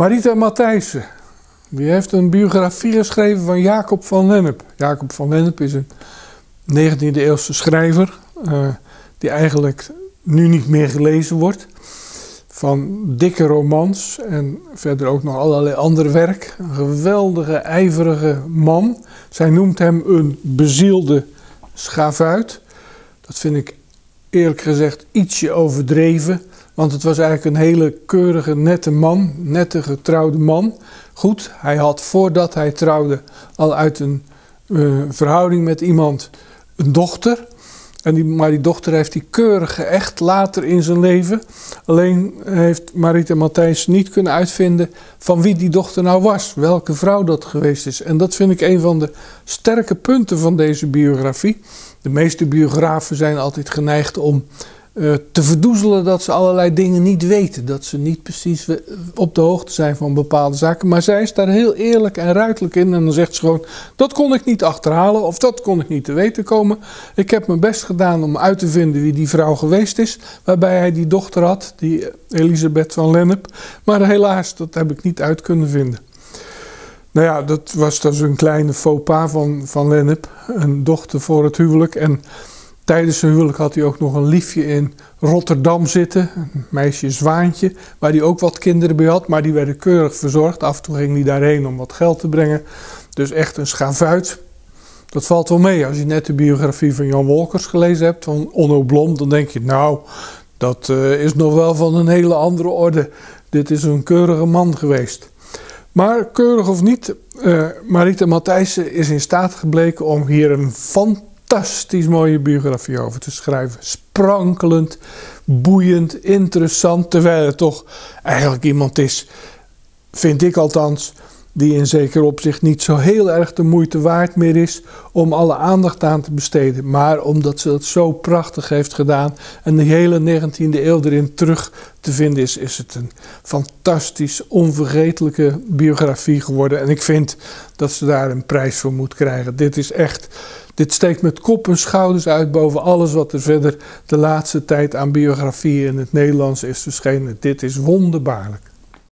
Marita Matthijssen, die heeft een biografie geschreven van Jacob van Lennep. Jacob van Lennep is een 19e eeuwse schrijver, uh, die eigenlijk nu niet meer gelezen wordt. Van dikke romans en verder ook nog allerlei ander werk. Een geweldige, ijverige man. Zij noemt hem een bezielde schavuit. Dat vind ik eerlijk gezegd ietsje overdreven. Want het was eigenlijk een hele keurige, nette man, nette getrouwde man. Goed, hij had voordat hij trouwde al uit een uh, verhouding met iemand een dochter. En die, maar die dochter heeft hij keurig geëcht later in zijn leven. Alleen heeft Marita Matthijs niet kunnen uitvinden van wie die dochter nou was. Welke vrouw dat geweest is. En dat vind ik een van de sterke punten van deze biografie. De meeste biografen zijn altijd geneigd om uh, te verdoezelen dat ze allerlei dingen niet weten. Dat ze niet precies op de hoogte zijn van bepaalde zaken. Maar zij is daar heel eerlijk en ruidelijk in. En dan zegt ze gewoon: dat kon ik niet achterhalen of dat kon ik niet te weten komen. Ik heb mijn best gedaan om uit te vinden wie die vrouw geweest is. Waarbij hij die dochter had, die Elisabeth van Lennep. Maar helaas, dat heb ik niet uit kunnen vinden. Nou ja, dat was dus een kleine faux pas van, van Lennep. Een dochter voor het huwelijk. En Tijdens zijn huwelijk had hij ook nog een liefje in Rotterdam zitten, een meisje Zwaantje, waar hij ook wat kinderen bij had, maar die werden keurig verzorgd. Af en toe ging hij daarheen om wat geld te brengen. Dus echt een schavuit. Dat valt wel mee. Als je net de biografie van Jan Wolkers gelezen hebt, van Onno Blom, dan denk je, nou, dat uh, is nog wel van een hele andere orde. Dit is een keurige man geweest. Maar keurig of niet, uh, Marita Matthijssen is in staat gebleken om hier een fantastische fantastisch mooie biografie over te schrijven. Sprankelend, boeiend, interessant. Terwijl het toch eigenlijk iemand is, vind ik althans, die in zeker opzicht niet zo heel erg de moeite waard meer is om alle aandacht aan te besteden. Maar omdat ze het zo prachtig heeft gedaan en de hele 19e eeuw erin terug te vinden is, is het een fantastisch, onvergetelijke biografie geworden. En ik vind dat ze daar een prijs voor moet krijgen. Dit is echt dit steekt met kop en schouders uit boven alles wat er verder de laatste tijd aan biografieën in het Nederlands is verschenen. Dit is wonderbaarlijk.